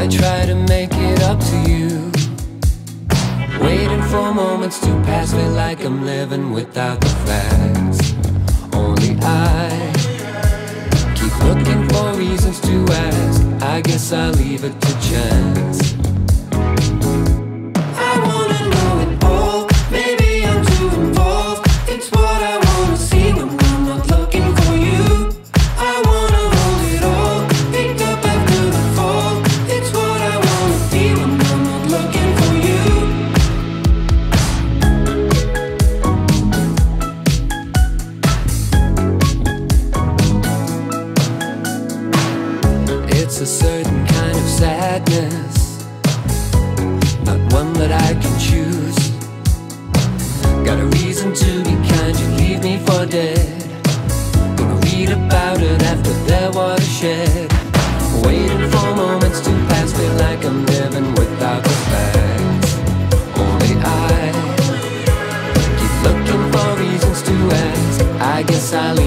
I try to make it up to you. Waiting for moments to pass, feel like I'm living without the facts. Only I keep looking for reasons to ask. I guess I'll leave it to chance. a certain kind of sadness. Not one that I can choose. Got a reason to be kind, you leave me for dead. Gonna read about it after their watershed. Waiting for moments to pass, feel like I'm living without the facts Only I keep looking for reasons to ask. I guess I'll.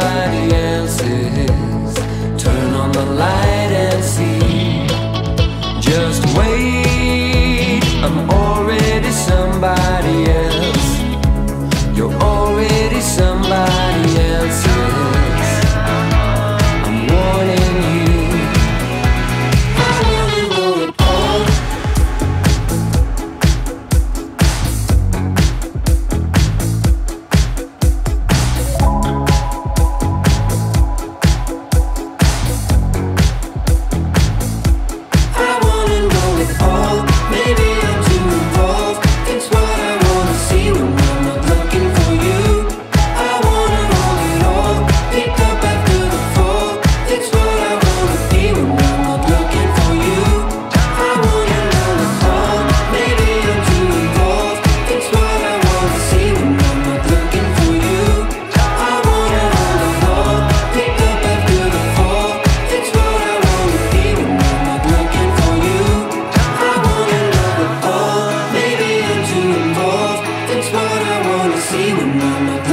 somebody else. see what I'm not